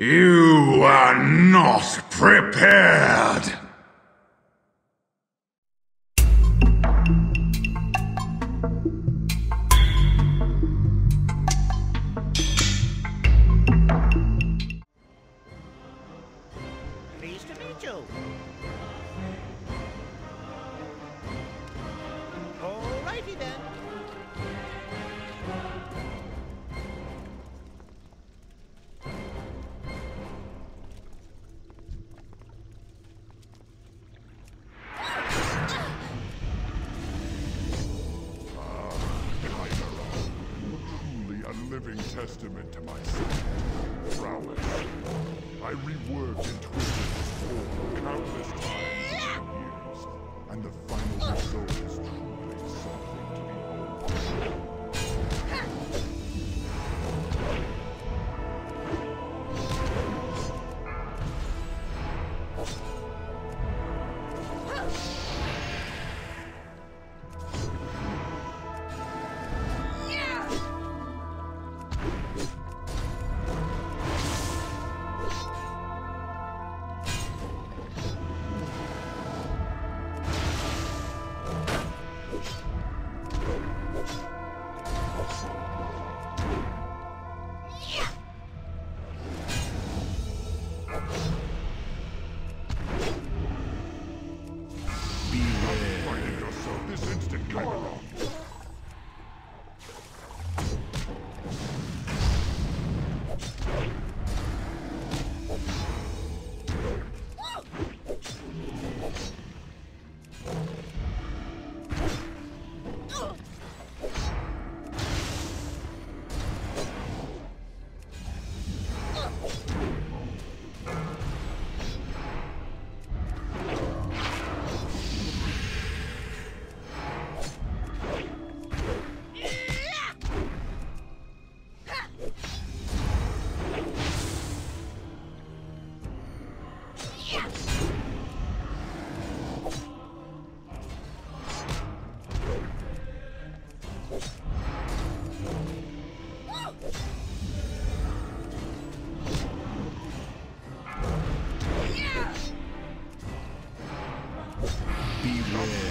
You are not prepared! Alrighty then. Testament to my skill, prowess. I reworked and twisted this form countless times over years, and the final result is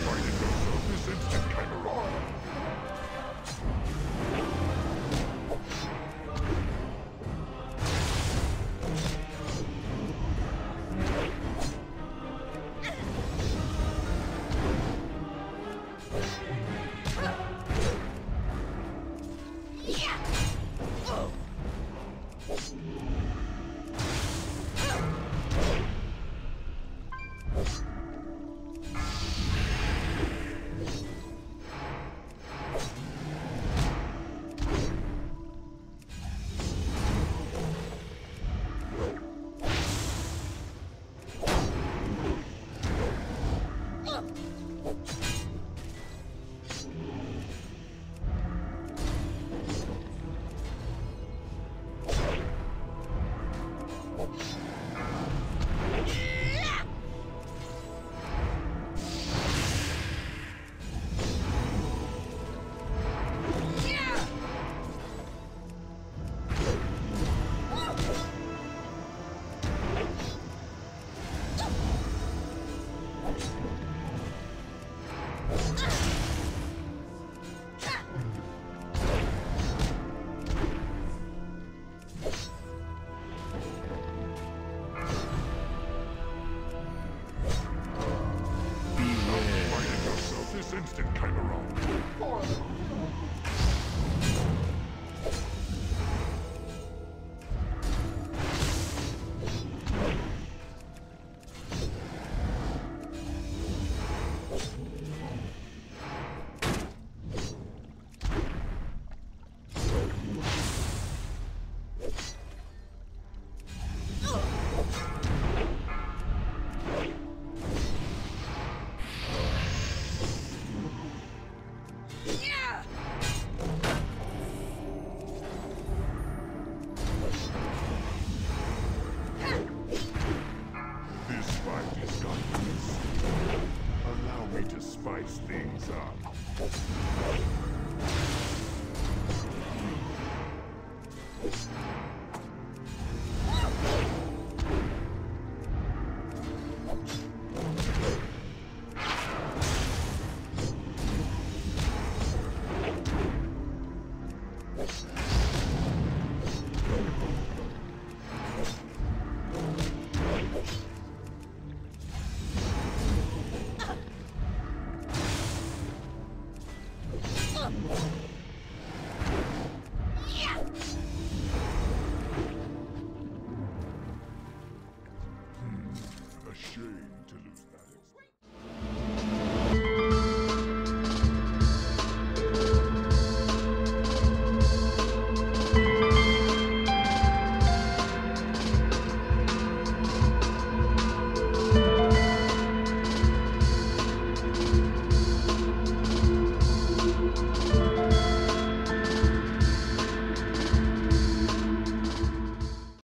fighting this instant time. instant time around. Stop.